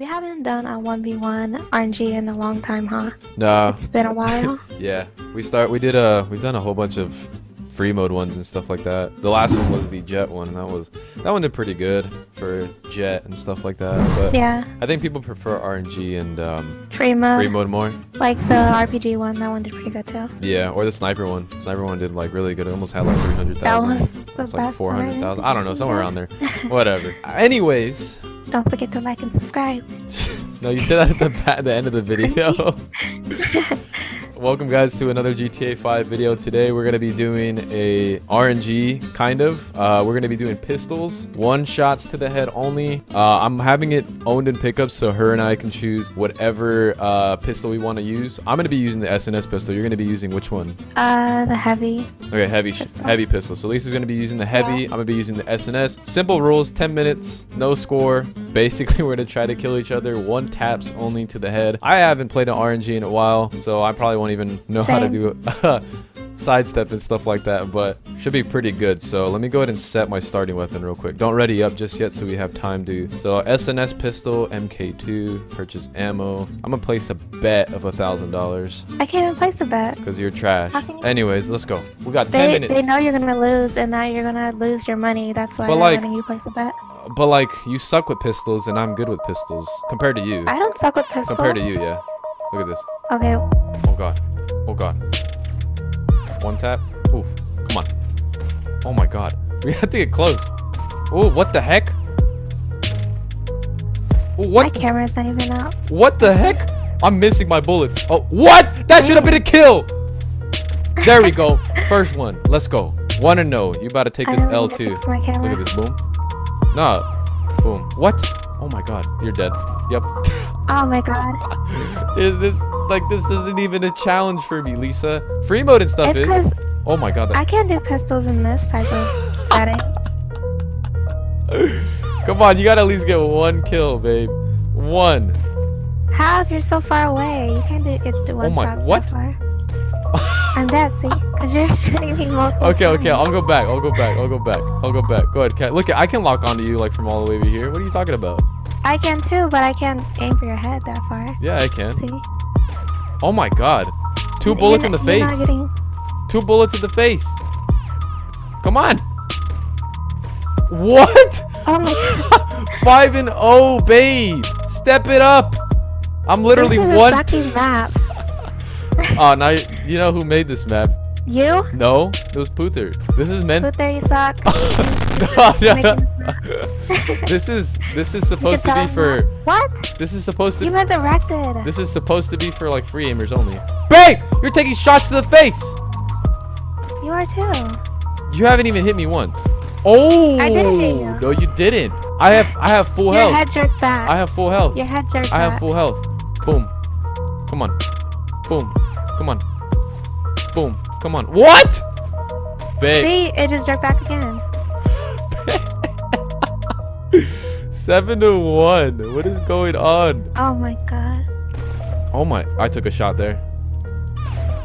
We haven't done a 1v1 RNG in a long time, huh? No. It's been a while. Yeah. We start. We did a. We've done a whole bunch of free mode ones and stuff like that. The last one was the jet one. That was that one did pretty good for jet and stuff like that. But yeah, I think people prefer RNG and um, free mode. free mode more. Like the RPG one, that one did pretty good too. Yeah, or the sniper one. Sniper one did like really good. It almost had like three hundred That was the It's like best four one. I don't know, somewhere around there. Whatever. Anyways, Don't forget to like and subscribe. no, you said that at the the end of the video. Welcome guys to another GTA 5 video. Today we're going to be doing a RNG kind of. Uh, we're going to be doing pistols, one shots to the head only. Uh, I'm having it owned in pickups so her and I can choose whatever uh, pistol we want to use. I'm going to be using the SNS pistol. You're going to be using which one? Uh, the heavy. Okay, heavy Pistol. heavy pistol. So Lisa's going to be using the heavy. I'm going to be using the SNS. Simple rules, 10 minutes, no score. Basically, we're going to try to kill each other. One taps only to the head. I haven't played an RNG in a while, so I probably won't even know how to Same. do sidestep and stuff like that, but should be pretty good. So let me go ahead and set my starting weapon real quick. Don't ready up just yet so we have time to. So SNS pistol, MK2, purchase ammo. I'm gonna place a bet of a thousand dollars I can't even place a bet. because you're trash. You- Anyways, let's go. We got 10 minutes. they know you're gonna lose, and now you're gonna lose your money. That's why But, they're like- letting you place a bet. But like, you suck with pistols, and I'm good with pistols compared to you. I don't suck with pistols. Compared to you, yeah. Look at this. Okay, Oh god. Oh god. One tap. Oof. Come on. Oh my god. We have to get close. Oh, what the heck? Oh, my what? camera's not even up. What the heck? I'm missing my bullets. Oh, what? That should have been a kill. There we go. First one. Let's go. One and no. You about to take I this L too. Look at this. Boom. No. Boom. What? Oh my god. You're dead. Yep. Oh my god. is this like this isn't even a challenge for me, Lisa? Free mode and stuff It's is. Oh my god. I can't do pistols in this type of setting. Come on, you gotta at least get one kill, babe. One. How if you're so far away? You can't do get to oh one Oh my- shot what? so far. I'm dead, see? Because you're shooting me multiple Okay, okay, times. I'll go back. I'll go back. I'll go back. I'll go back. Go ahead, Cat. Look, I can lock onto you like from all the way over here. What are you talking about? I can too, but I can't aim for your head that far. Yeah, I can. See? Oh my god. 2 You're bullets in the face. getting... Two bullets in the face. Come on. What? Oh my god. Five and oh, babe. Step it up. I'm literally this is one. a map. Oh, now you, you know who made this map? You? No, it was Puther. This is meant. Put there you suck. this is this is supposed to be for. What? This is supposed You to. meant directed. This is supposed to be for like free aimers only. Babe, you're taking shots to the face. You are too. You haven't even hit me once. Oh, I didn't oh! hit you. no, you didn't. I have I have full Your health. head jerked back. I have full health. Your head jerked back. I have full health. Boom. Come on. Boom. Come on. Boom. Come on. What? Babe. See, it just jerked back again. Seven to one. What is going on? Oh my god. Oh my! I took a shot there.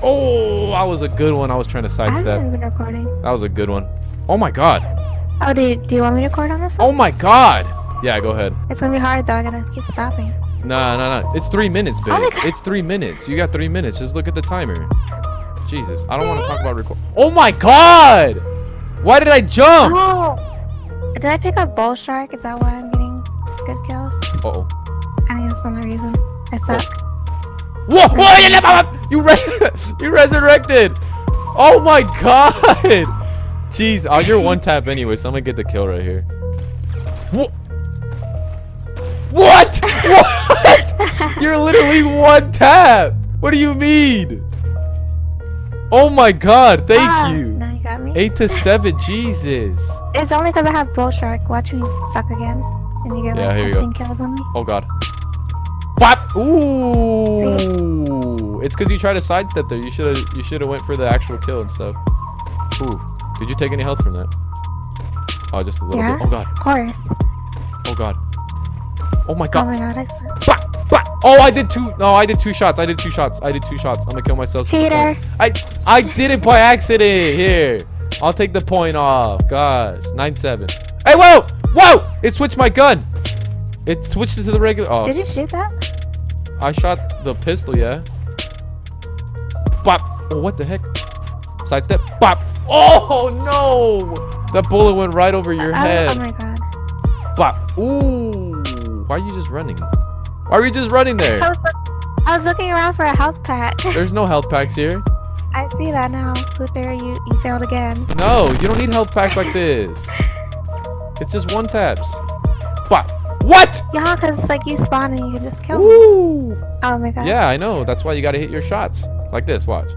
Oh, that was a good one. I was trying to sidestep. been recording. That was a good one. Oh my god. Oh, do you, do you want me to record on this one? Oh my god. Yeah, go ahead. It's gonna be hard though. I gotta keep stopping. Nah, nah, nah. It's three minutes, babe. Oh it's three minutes. You got three minutes. Just look at the timer. Jesus, I don't want to talk about record. Oh my god! Why did I jump? Oh! Did I pick up Bull Shark? Is that why I'm getting good kills? Uh oh. I think that's the only reason. I suck. Whoa! Whoa! yeah, You re- you resurrected! Oh my god! Jeez, oh, you're one tap anyway, so I'm gonna get the kill right here. What? What? What? You're literally one tap. What do you mean? Oh my god! Thank Ah, you. Now you got me. Eight to seven. Jesus. It's only because I have Bull Shark. Watch me suck again. And you get Yeah, like here you go. 15 kills on me. Oh god. Whap! Ooh! It's because you tried to sidestep there. You should have. You should have went for the actual kill and stuff. Ooh! Did you take any health from that? Oh, just a little Yeah. bit. Oh god. Of course. Oh god. Oh my god. Oh god. my god, I suck. Bah, bah. Oh, I did two. No, I did two shots. I did two shots. I did two shots. I'm gonna kill myself. Cheater. I I did it by accident. Here. I'll take the point off. Gosh. Nine seven. Hey, whoa! Whoa! It switched my gun. It switched to the regular. Oh, Did you shoot that? I shot the pistol, yeah. Bop. Oh, what the heck? Sidestep. Bop. Oh, no. That bullet went right over your Oh, oh head. Oh my god. Bop. Ooh. Why are you just running? Are you just running I there? was, I was looking around for a health pack. There's no health packs here. I see that now. Luther, you, you failed again. No, you don't need health packs like this. It's just one taps. Bop. What? Yeah, because it's like you spawn and you can just kill me. Woo. Oh my god. Yeah, I know. That's why you gotta hit your shots. Like this, watch.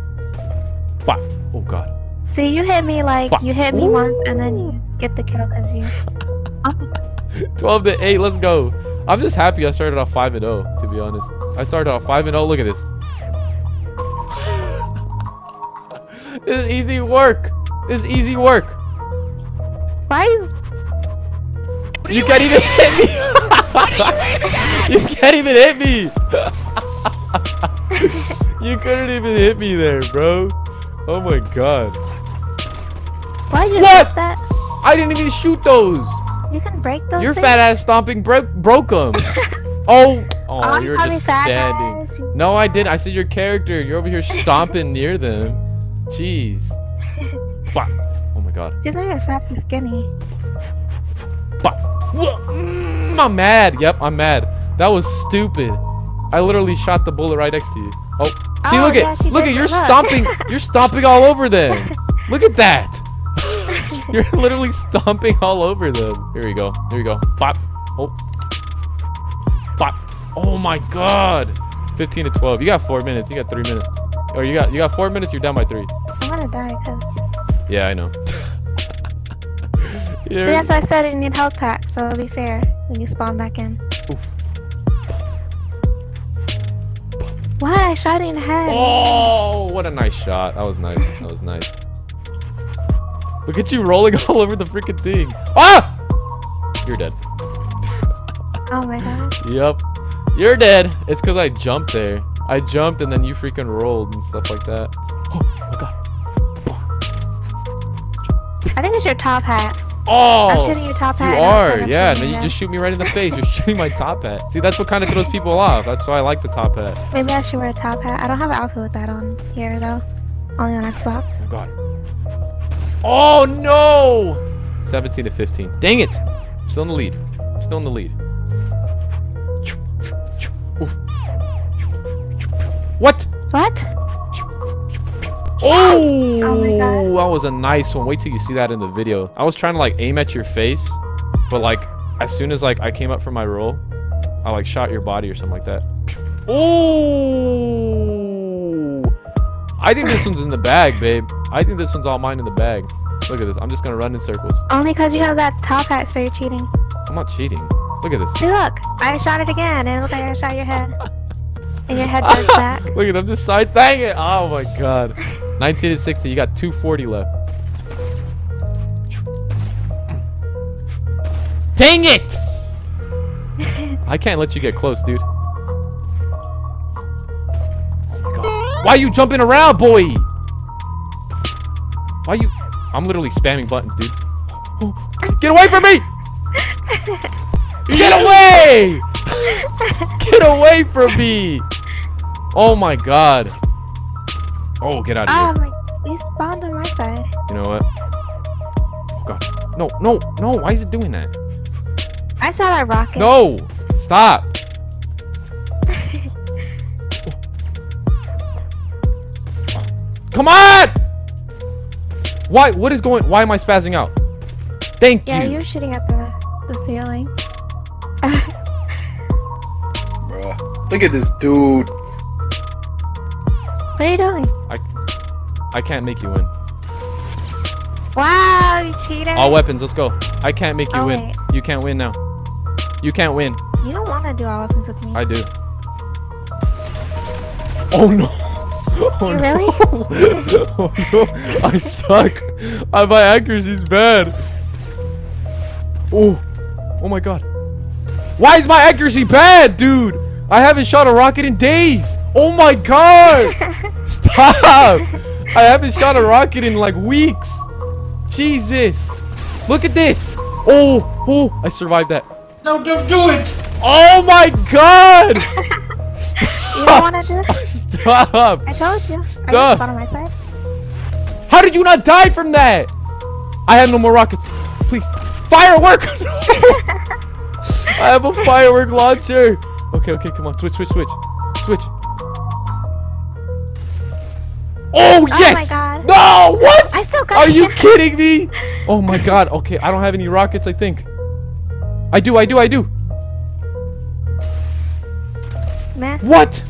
Bop. Oh, God. See, you hit me like, Fuck. you hit me once and then you get the kill because you... Oh, 12 to 8, let's go. I'm just happy I started off 5 and 0, to be honest. I started off 5 and 0. Look at this. this is easy work. This is easy work. why you... Can't even hit me. you can't even hit me. you couldn't even hit me there, bro. Oh my god. Why did you What? that? I didn't even shoot those. You can break those Your things? fat ass stomping broke broke them. oh, oh, Oh, you're just standing. ass. No, I didn't. I said your character. You're over here stomping near them. Jeez. Bah. Oh my god. She's not even fat, she's skinny. Bah. Mm, I'm mad. Yep, I'm mad. That was stupid. I literally shot the bullet right next to you. Oh, see, Oh, look yeah, at, look at, you're look. stomping, you're stomping all over them. Look at that. you're literally stomping all over them. Here we go. Here we go. Bop. Oh. Bop. Oh my god. 15 to 12. You got four minutes. You got three minutes. Or you got you got four minutes. You're down by three. I'm gonna die because... Yeah, I know. That's why I said I need health pack, so it'll be fair when you spawn back in. What? I shot you in the head. Oh, what a nice shot. That was nice. That was nice. Look at you rolling all over the freaking thing. Ah! You're dead. Oh my god. Yep. You're dead. It's because I jumped there. I jumped and then you freaking rolled and stuff like that. Oh my god. I think it's your top hat. Oh! I'm shooting your top hat. You are, yeah. And then you just shoot me right in the face. You're shooting my top hat. See, that's what kind of throws people off. That's why I like the top hat. Maybe I should wear a top hat. I don't have an outfit with that on here though. Only on Xbox. Oh god. Oh no! 17 to 15. Dang it! I'm still in the lead. I'm still in the lead. What? What? Oh! Oh that was a nice one. Wait till you see that in the video. I was trying to like aim at your face, but like as soon as like I came up from my roll, I like shot your body or something like that. Oh! I think this one's in the bag, babe. I think this one's all mine in the bag. Look at this. I'm just gonna run in circles. Only because you have that top hat, so you're cheating. I'm not cheating. Look at this. See, look. I shot it again, and it looked like I shot your head. And your head goes back. Look at them just side. Dang it! Oh my god. 19 to 60. You got 240 left. Dang it! I can't let you get close, dude. Why are you jumping around, boy? Why you? I'm literally spamming buttons, dude. Get away from me! Get away! Get away from me! Oh my god. Oh, get out of here. Oh my! Spawned on my side. You know what? Oh god. No, no, no. Why is it doing that? I saw that rocket. No! Stop! Come on! Why? What is going? Why am I spazzing out? Thank Yeah, you. Yeah, you're shooting at the the ceiling. Bruh. Look at this dude. What are you doing? I, I can't make you win. Wow, you cheater! All weapons. Let's go. I can't make you Oh, win. wait. You can't win now. You can't win. You don't want to do all weapons with me. I do. Oh no! Oh You no! really? oh no! I suck. Uh, my accuracy's bad. Oh! Oh my god! Why is my accuracy bad, dude? I haven't shot a rocket in days. Oh my god! Stop! I haven't shot a rocket in like weeks. Jesus! Look at this! Oh! Oh! I survived that. No, don't do it! Oh my god! You don't want to do it? Stop! I told you. Are you on my side? How did you not die from that? I have no more rockets. Please. Firework! I have a firework launcher. Okay, okay, come on. Switch, switch, switch. Switch. Oh, oh my yes! God. No! What? I still got Are you kidding me? Oh my god. Okay, I don't have any rockets, I think. I do, I do, I do. Miss? What?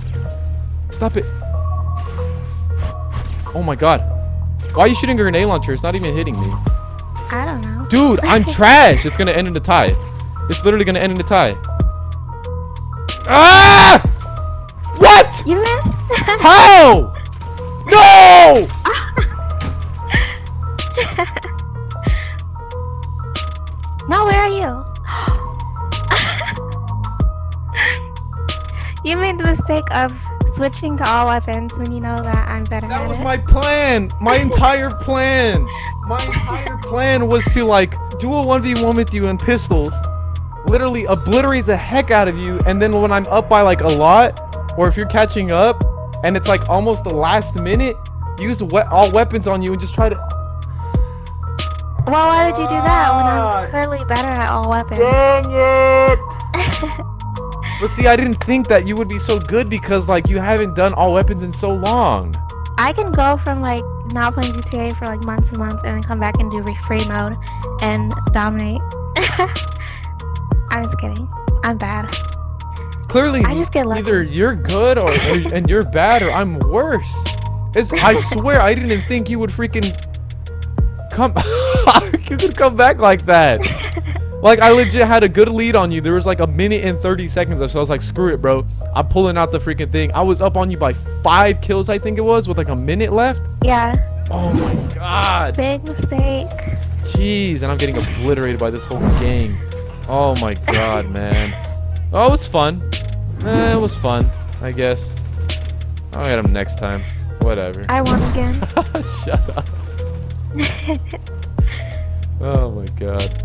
Stop it. Oh my god. Why are you shooting a grenade launcher? It's not even hitting me. I don't know. Dude, I'm trash. It's gonna end in a tie. It's literally gonna end in a tie. Ah! What? You missed? How? No! no, where are you? you made the mistake of switching to all weapons when you know that I'm better That at was it. my plan. My entire plan. My entire plan was to like do a 1v1 with you in pistols. Literally obliterate the heck out of you. And then when I'm up by like a lot, or if you're catching up and it's like almost the last minute, use we all weapons on you and just try to. Well, why would you do that when I'm ah. clearly better at all weapons? Dang it! But see, I didn't think that you would be so good because like you haven't done all weapons in so long. I can go from like not playing GTA for like months and months and then come back and do re- free mode and dominate. I'm just kidding. I'm bad. Clearly, I just get lucky. either you're good or, or and you're bad, or I'm worse. It's, I swear, I didn't think you would freaking come. you could come back like that. Like I legit had a good lead on you. There was like a minute and 30 seconds left, so I was like, screw it, bro. I'm pulling out the freaking thing. I was up on you by five kills, I think it was, with like a minute left. Yeah, Oh my god. big mistake. Jeez, and I'm getting obliterated by this whole gang. Oh my god, man. Oh, it was fun. Eh, it was fun, I guess. I'll get him next time. Whatever. I won again. Shut up. oh my god.